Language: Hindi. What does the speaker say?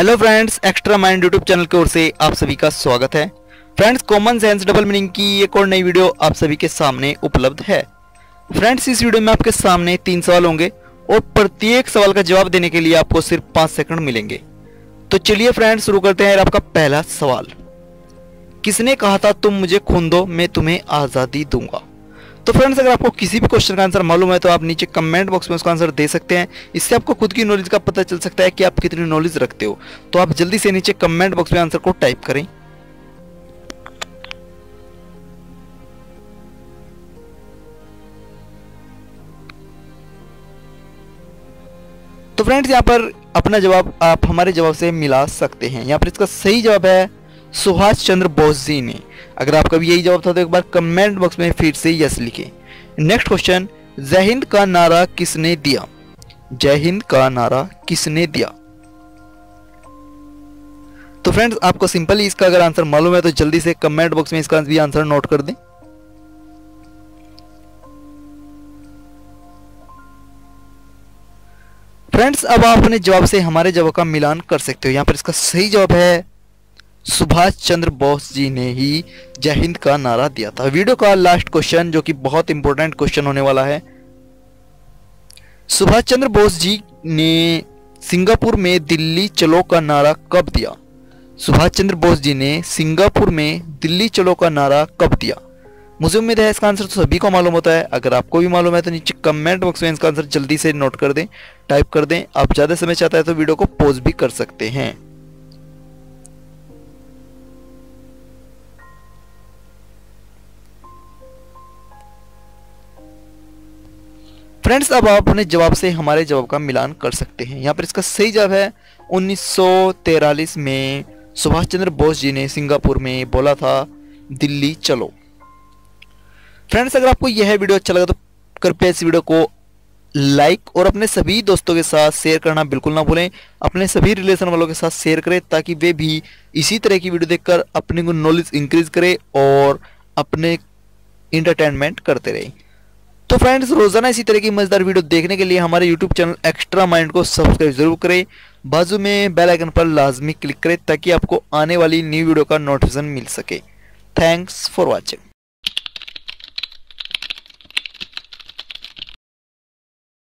Hello friends extra mind YouTube channel की ओर से आप सभी का स्वागत है। Friends common sense double meaning की एक और नई वीडियो आप सभी के सामने उपलब्ध है। फ्रेंड्स इस वीडियो में आपके सामने तीन सवाल होंगे और प्रत्येक सवाल का जवाब देने के लिए आपको सिर्फ़ पाँच सेकंड मिलेंगे। तो चलिए फ्रेंड्स शुरू करते हैं आपका पहला सवाल। किसने कहा था, तुम मुझे खून दो, मैं तुम्हें आज़ादी दूँगा तो फ्रेंड्स अगर आपको किसी भी क्वेश्चन का आंसर मालूम है तो आप नीचे कमेंट बॉक्स में उसका आंसर दे सकते हैं। इससे आपको खुद की नॉलेज का पता चल सकता है कि आप कितनी नॉलेज रखते हो। तो आप जल्दी से नीचे कमेंट बॉक्स में आंसर को टाइप करें। तो फ्रेंड्स यहाँ पर अपना जवाब आप हमारे जवाब से मिला सकते हैं। यहाँ पर इसका सही जवाब है सुभाष चंद्र बोस जी ने। अगर आपका भी यही जवाब था तो एक बार कमेंट बॉक्स में फिर से यस लिखे। नेक्स्ट क्वेश्चन जय हिंद का नारा किसने दिया? जय हिंद का नारा किसने दिया? तो फ्रेंड्स आपको सिंपली इसका अगर आंसर मालूम है तो जल्दी से कमेंट बॉक्स में इसका भी आंसर नोट कर दें। फ्रेंड्स अब आप अपने जवाब से हमारे जवाब का मिलान कर सकते हो। यहाँ पर इसका सही जवाब है सुभाष चंद्र बोस जी ने ही जय हिंद का नारा दिया था। वीडियो का लास्ट क्वेश्चन, जो कि बहुत इंपॉर्टेंट क्वेश्चन होने वाला है। सुभाष चंद्र बोस जी ने सिंगापुर में दिल्ली चलो का नारा कब दिया? सुभाष चंद्र बोस जी ने सिंगापुर में दिल्ली चलो का नारा कब दिया? मुझे उम्मीद है इसका आंसर तो सभी को मालूम होता है। अगर आपको भी मालूम है तो नीचे कमेंट बॉक्स में इसका आंसर जल्दी से नोट कर दें टाइप कर दें। आप ज़्यादा समय चाहते हैं तो वीडियो को पोज भी कर सकते हैं। फ्रेंड्स अब आप अपने जवाब से हमारे जवाब का मिलान कर सकते हैं। यहाँ पर इसका सही जवाब है 1943 में सुभाष चंद्र बोस जी ने सिंगापुर में बोला था, दिल्ली चलो। फ्रेंड्स अगर आपको यह वीडियो अच्छा लगा तो कृपया इस वीडियो को लाइक और अपने सभी दोस्तों के साथ शेयर करना बिल्कुल ना भूलें। अपने सभी रिलेशन वालों के साथ शेयर करें ताकि वे भी इसी तरह की वीडियो देखकर अपने को नॉलेज इंक्रीज करें और अपने इंटरटेनमेंट करते रहें। तो फ्रेंड्स रोज़ाना इसी तरह की मज़ेदार वीडियो देखने के लिए हमारे यूट्यूब चैनल एक्स्ट्रा माइंड को सब्सक्राइब ज़रूर करें। बाजू में बेल आइकन पर लाजमी क्लिक करें ताकि आपको आने वाली न्यू वीडियो का नोटिफिकेशन मिल सके। Thanks for watching